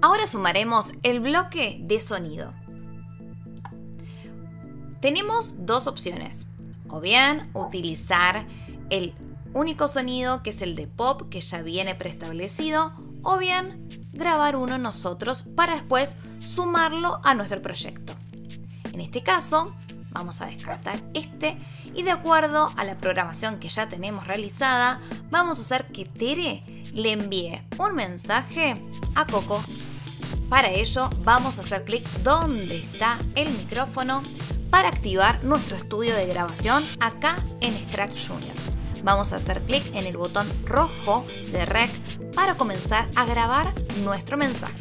Ahora sumaremos el bloque de sonido. Tenemos dos opciones, o bien utilizar el único sonido que es el de pop que ya viene preestablecido, o bien grabar uno nosotros para después sumarlo a nuestro proyecto. En este caso, vamos a descartar este y de acuerdo a la programación que ya tenemos realizada, vamos a hacer que Tere le envíe un mensaje a Coco. Para ello vamos a hacer clic donde está el micrófono para activar nuestro estudio de grabación acá en Extract Junior. Vamos a hacer clic en el botón rojo de Rec para comenzar a grabar nuestro mensaje.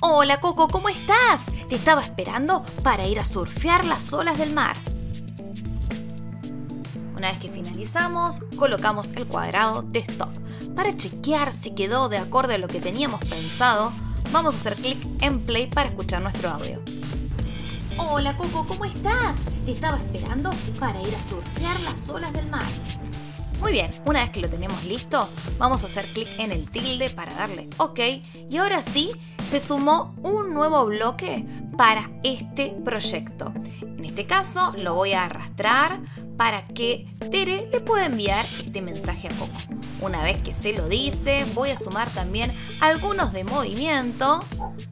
Hola Coco, ¿cómo estás? Te estaba esperando para ir a surfear las olas del mar. Una vez que finalizamos, colocamos el cuadrado de stop. Para chequear si quedó de acuerdo a lo que teníamos pensado, vamos a hacer clic en play para escuchar nuestro audio. Hola Coco, ¿cómo estás? Te estaba esperando para ir a surfear las olas del mar. Muy bien, una vez que lo tenemos listo, vamos a hacer clic en el tilde para darle OK y ahora sí se sumó un nuevo bloque para este proyecto. En este caso lo voy a arrastrar para que Tere le pueda enviar este mensaje a Coco. Una vez que se lo dice, voy a sumar también algunos de movimiento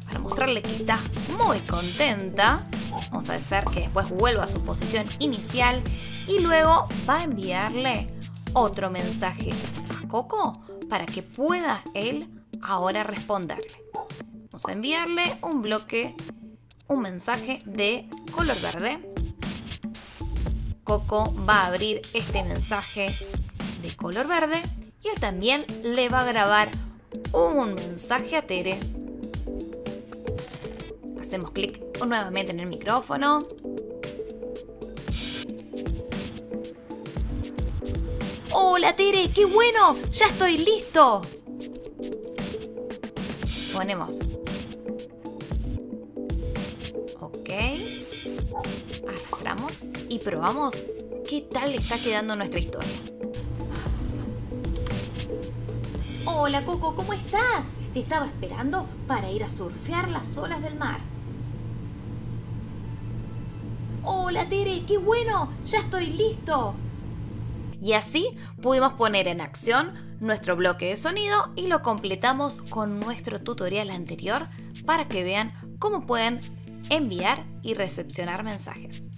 para mostrarle que está muy contenta. Vamos a hacer que después vuelva a su posición inicial y luego va a enviarle otro mensaje a Coco para que pueda él ahora responderle. Vamos a enviarle un bloque, un mensaje de color verde. Coco va a abrir este mensaje de color verde y él también le va a grabar un mensaje a Tere. Hacemos clic nuevamente en el micrófono. Hola Tere, qué bueno, ya estoy listo. Ponemos y probamos qué tal está quedando nuestra historia. Hola Coco, ¿cómo estás? Te estaba esperando para ir a surfear las olas del mar. Hola Tere, qué bueno, ya estoy listo. Y así pudimos poner en acción nuestro bloque de sonido y lo completamos con nuestro tutorial anterior para que vean cómo pueden enviar y recepcionar mensajes.